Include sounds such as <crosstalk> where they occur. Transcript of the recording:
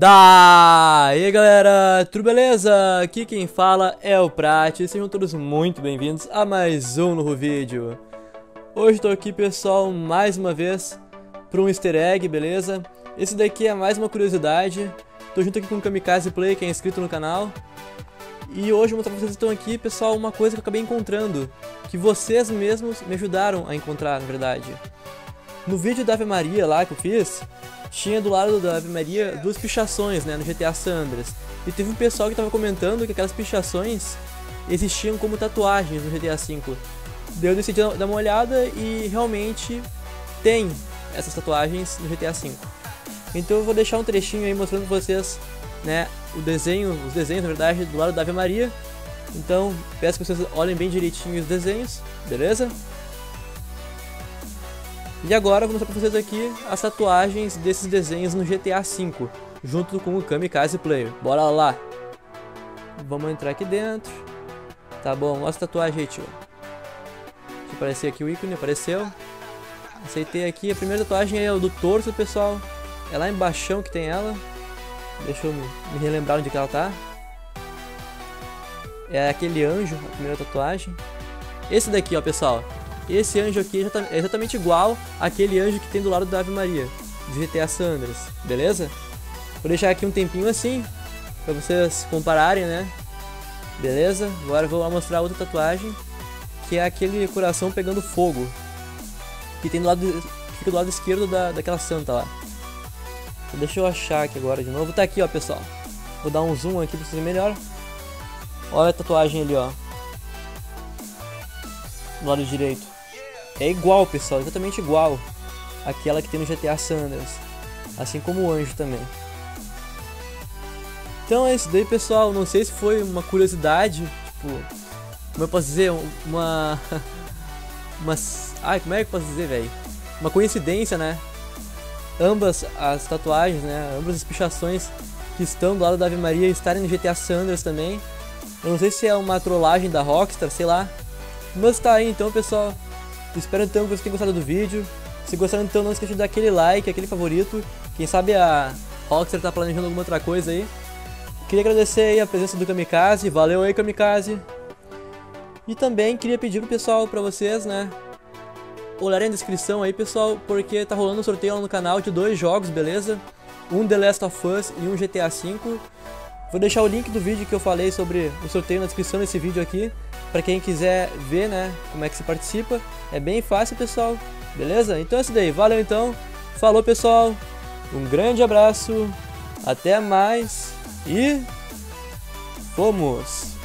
Daí galera, tudo beleza? Aqui quem fala é o Prat e sejam todos muito bem-vindos a mais um novo vídeo. Hoje tô aqui pessoal, mais uma vez, para um easter egg, beleza? Esse daqui é mais uma curiosidade, tô junto aqui com o Kamikaze Play, que é inscrito no canal. E hoje eu vou mostrar pra vocês que estão aqui, pessoal, uma coisa que eu acabei encontrando, que vocês mesmos me ajudaram a encontrar, na verdade. No vídeo da Ave Maria lá que eu fiz, tinha do lado da Ave Maria duas pichações, né, no GTA Sandras. E teve um pessoal que tava comentando que aquelas pichações existiam como tatuagens no GTA V. Daí eu decidi dar uma olhada e realmente tem essas tatuagens no GTA V. Então eu vou deixar um trechinho aí mostrando pra vocês, né, o desenho, os desenhos na verdade, do lado da Ave Maria. Então peço que vocês olhem bem direitinho os desenhos, beleza? E agora eu vou mostrar pra vocês aqui as tatuagens desses desenhos no GTA V, junto com o Kamikaze Player. Bora lá! Vamos entrar aqui dentro. Tá bom, mostra a tatuagem aí, tio. Deixa aparecer aqui o ícone, apareceu. Aceitei aqui, a primeira tatuagem é o do torso, pessoal. É lá embaixo que tem ela. Deixa eu me relembrar onde que ela tá. É aquele anjo, a primeira tatuagem. Esse daqui, ó, pessoal. Esse anjo aqui é exatamente igual àquele anjo que tem do lado da Ave Maria, de GTA Sandras, beleza? Vou deixar aqui um tempinho assim, pra vocês compararem, né? Beleza? Agora eu vou mostrar outra tatuagem, que é aquele coração pegando fogo, que tem do lado, fica do lado esquerdo da, daquela santa lá. Deixa eu achar aqui agora de novo. Tá aqui, ó, pessoal. Vou dar um zoom aqui pra vocês melhor. Olha a tatuagem ali, ó. Do lado direito. É igual, pessoal, exatamente igual àquela que tem no GTA Sanders. Assim como o anjo também. Então é isso daí, pessoal. Não sei se foi uma curiosidade, tipo, como eu posso dizer, uma. <laughs> uma. Ai, como é que eu posso dizer, velho? Uma coincidência, né? Ambas as tatuagens, né? Ambas as pichações que estão do lado da Ave Maria estarem no GTA Sanders também. Eu não sei se é uma trollagem da Rockstar, sei lá. Mas tá aí então, pessoal. Espero então que vocês tenham gostado do vídeo. Se gostaram então não esqueça de dar aquele like, aquele favorito. Quem sabe a Rockstar tá planejando alguma outra coisa aí. Queria agradecer aí a presença do Kamikaze, valeu aí Kamikaze. E também queria pedir pro pessoal, pra vocês, né, olharem a descrição aí, pessoal, porque tá rolando um sorteio lá no canal de dois jogos, beleza? Um The Last of Us e um GTA V. Vou deixar o link do vídeo que eu falei sobre o sorteio na descrição desse vídeo aqui, para quem quiser ver, né, como é que se participa. É bem fácil, pessoal. Beleza? Então é isso daí. Valeu então. Falou, pessoal. Um grande abraço. Até mais. E fomos.